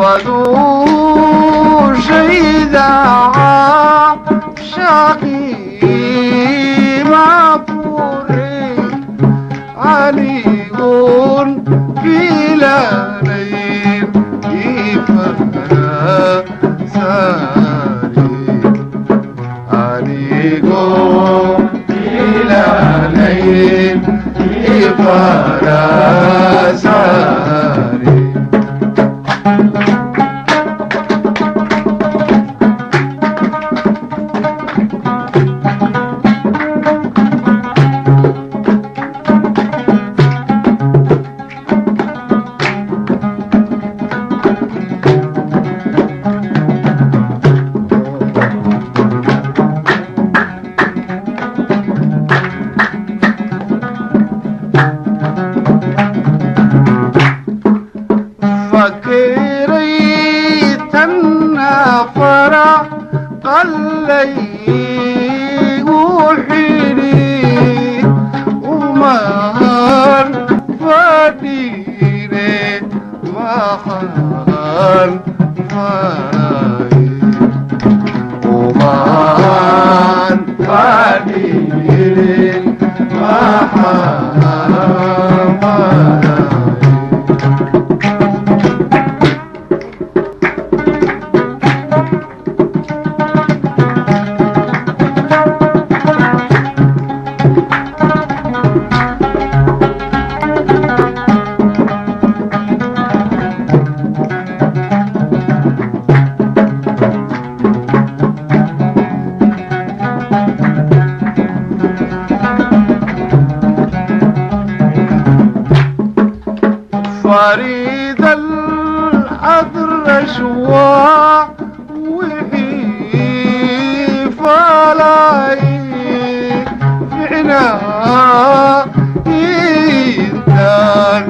فذو شيدا عاشقي معبوري عليون في ليل يفرى ساري عليكم إلى ليل يفرى النفر قلي فريد الأدرش وحي فلاي فينا إنتان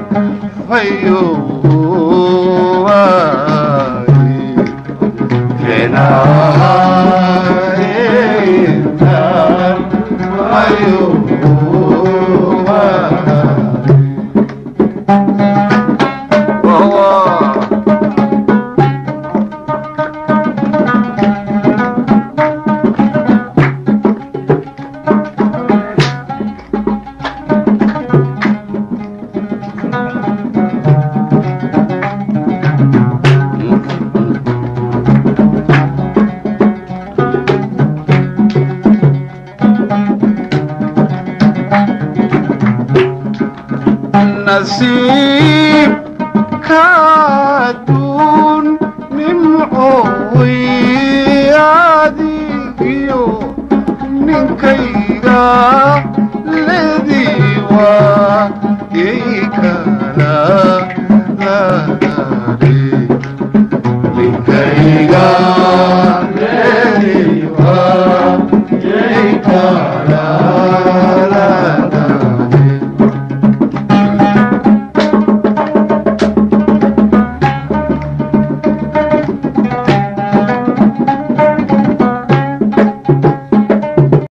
فيواني فينا إنتان نصيب كاتون نمعوياديو ننكيدا لديوا يكلا